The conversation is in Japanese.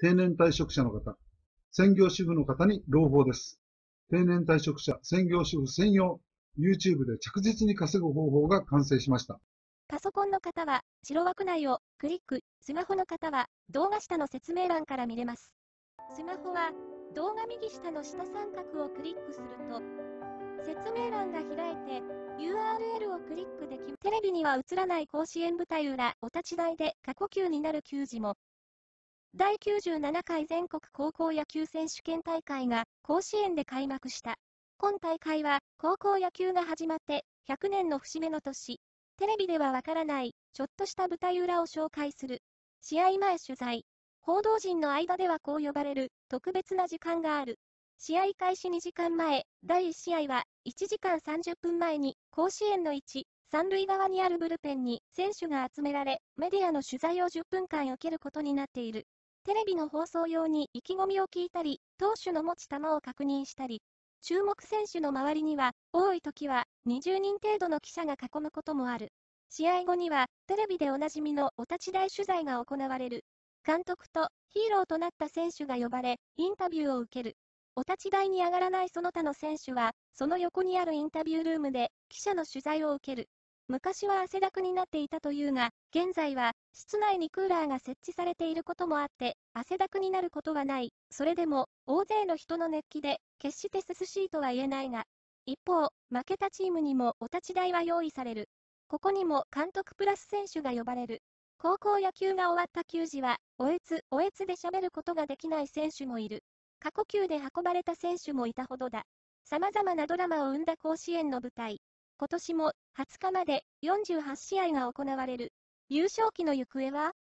定年退職者の方、専業主婦の方に朗報です。定年退職者、専業主婦専用、YouTube で着実に稼ぐ方法が完成しました。パソコンの方は、白枠内をクリック、スマホの方は、動画下の説明欄から見れます。スマホは、動画右下の下三角をクリックすると、説明欄が開いて、URL をクリックでき、テレビには映らない甲子園舞台裏、お立ち台で過呼吸になる球児も、第97回全国高校野球選手権大会が甲子園で開幕した。今大会は高校野球が始まって100年の節目の年、テレビではわからないちょっとした舞台裏を紹介する。試合前取材。報道陣の間ではこう呼ばれる特別な時間がある。試合開始2時間前、第1試合は1時間30分前に甲子園の1、三塁側にあるブルペンに選手が集められ、メディアの取材を10分間受けることになっている。テレビの放送用に意気込みを聞いたり、投手の持ち球を確認したり、注目選手の周りには、多い時は20人程度の記者が囲むこともある。試合後には、テレビでおなじみのお立ち台取材が行われる。監督とヒーローとなった選手が呼ばれ、インタビューを受ける。お立ち台に上がらないその他の選手は、その横にあるインタビュールームで記者の取材を受ける。昔は汗だくになっていたというが、現在は室内にクーラーが設置されていることもあって、汗だくになることはない。それでも、大勢の人の熱気で、決して涼しいとは言えないが、一方、負けたチームにもお立ち台は用意される。ここにも監督プラス選手が呼ばれる。高校野球が終わった球児は、おえつ、おえつで喋ることができない選手もいる。過呼吸で運ばれた選手もいたほどだ。様々なドラマを生んだ甲子園の舞台。今年も20日まで48試合が行われる。優勝旗の行方は？